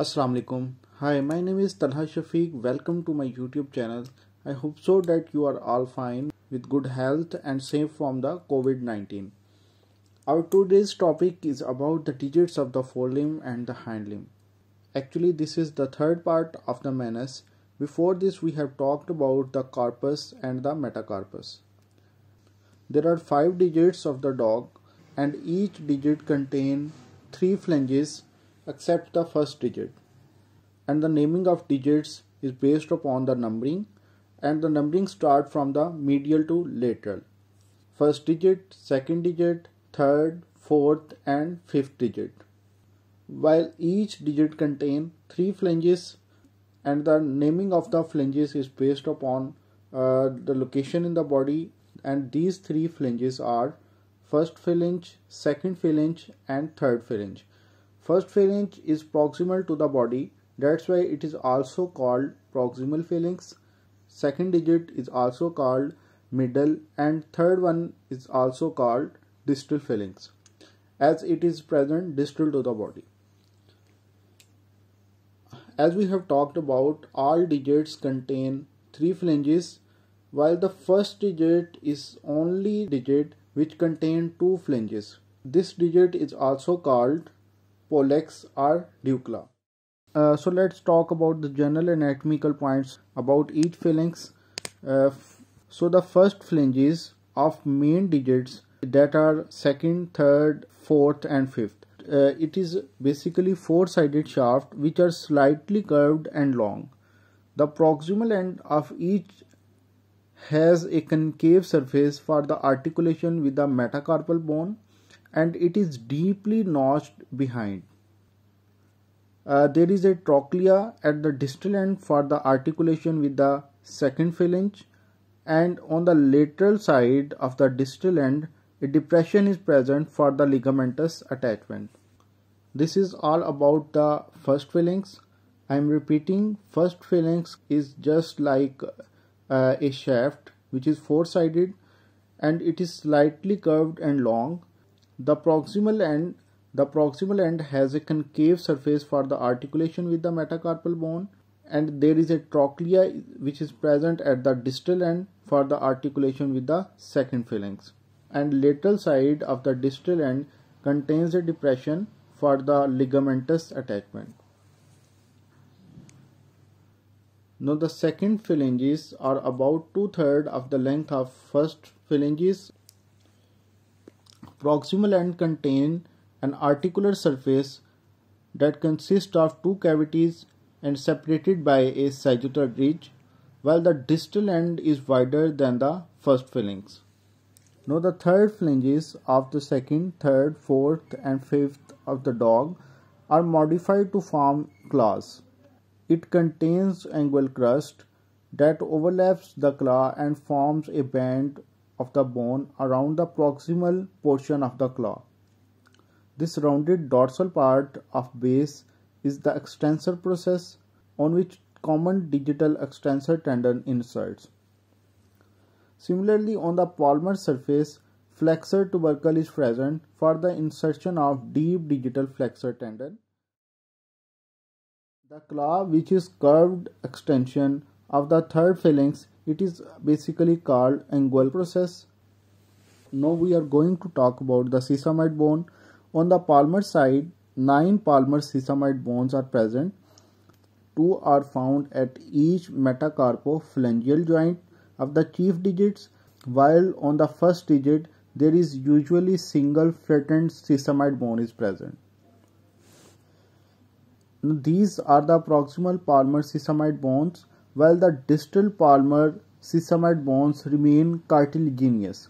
Assalamu alaikum. Hi, my name is Talha Shafiq. Welcome to my YouTube channel. I hope so that you are all fine with good health and safe from the COVID-19. Our today's topic is about the digits of the forelimb and the hind limb. Actually, this is the third part of the manus. Before this, we have talked about the carpus and the metacarpus. There are five digits of the dog, and each digit contain three phalanges except the first digit. And the naming of digits is based upon the numbering, and the numbering start from the medial to lateral. First digit, second digit, third, fourth, and fifth digit. While each digit contain three phalanges, and the naming of the phalanges is based upon uh, the location in the body, and these three phalanges are first phalange, second phalange, and third phalange. First phalange is proximal to the body, that's why it is also called proximal phalanx. Second digit is also called middle, and third one is also called distal phalanx, as it is present distal to the body. As we have talked about, all digits contain three phalanges, while the first digit is only digit which contain two phalanges. This digit is also called pollex or dewclaw. Uh, so let's talk about the general anatomical points about each phalanx. Uh, so the first phalanges of main digits that are second, third, fourth and fifth. Uh, it is basically four-sided shaft which are slightly curved and long. The proximal end of each has a concave surface for the articulation with the metacarpal bone and it is deeply notched behind. Uh, there is a trochlea at the distal end for the articulation with the second phalange and on the lateral side of the distal end a depression is present for the ligamentous attachment. This is all about the first phalanx. I am repeating first phalanx is just like uh, a shaft which is four sided and it is slightly curved and long. The proximal end the proximal end has a concave surface for the articulation with the metacarpal bone and there is a trochlea which is present at the distal end for the articulation with the second phalanx and lateral side of the distal end contains a depression for the ligamentous attachment. Now the second phalanges are about two-thirds of the length of first phalanges. Proximal end contain an articular surface that consists of two cavities and separated by a sagittal ridge, while the distal end is wider than the first phalanx. Now the third phalanges of the second, third, fourth and fifth of the dog are modified to form claws. It contains ungual crest that overlaps the claw and forms a band of the bone around the proximal portion of the claw. This rounded dorsal part of base is the extensor process on which common digital extensor tendon inserts. Similarly, on the palmar surface, flexor tubercle is present for the insertion of deep digital flexor tendon. The claw which is curved extension of the third phalanx it is basically called ungual process. Now we are going to talk about the sesamoid bone. On the palmar side, nine palmar sesamoid bones are present. Two are found at each metacarpophalangeal joint of the chief digits, while on the first digit there is usually single flattened sesamoid bone is present. These are the proximal palmar sesamoid bones, while the distal palmar sesamoid bones remain cartilaginous.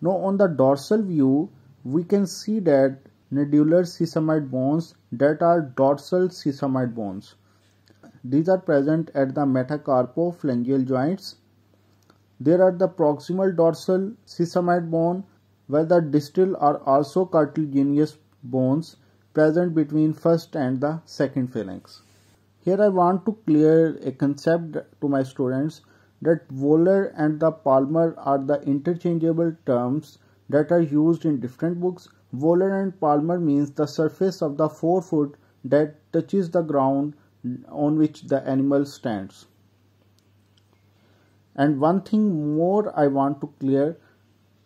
Now on the dorsal view, we can see that nodular sesamoid bones that are dorsal sesamoid bones. These are present at the metacarpophalangeal joints. There are the proximal dorsal sesamoid bone, while the distal are also cartilaginous bones present between first and the second phalanx. Here I want to clear a concept to my students that volar and the palmar are the interchangeable terms that are used in different books. Volar and palmar means the surface of the forefoot that touches the ground on which the animal stands. And one thing more I want to clear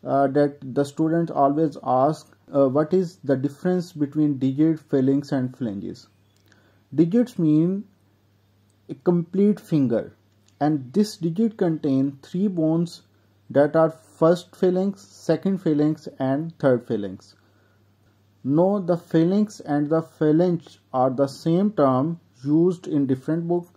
uh, that the students always ask uh, what is the difference between digit, phalanx and phalanges. Digits mean a complete finger and this digit contains three bones that are first phalanx, second phalanx and third phalanx. No, the phalanx and the phalange are the same term used in different books.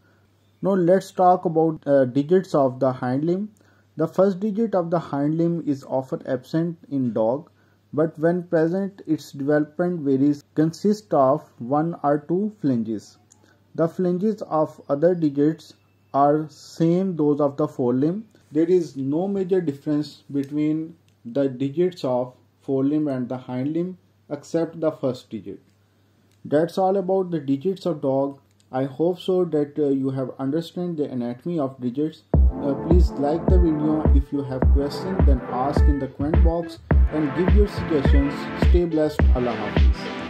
Now let's talk about uh, digits of the hind limb. The first digit of the hind limb is often absent in dog, but when present its development varies consists of one or two phalanges. The phalanges of other digits are same those of the forelimb. There is no major difference between the digits of forelimb and the hind limb except the first digit. That's all about the digits of dog. I hope so that uh, you have understand the anatomy of digits. Uh, please like the video. If you have questions then ask in the comment box and give your suggestions. Stay blessed. Allah Hafiz.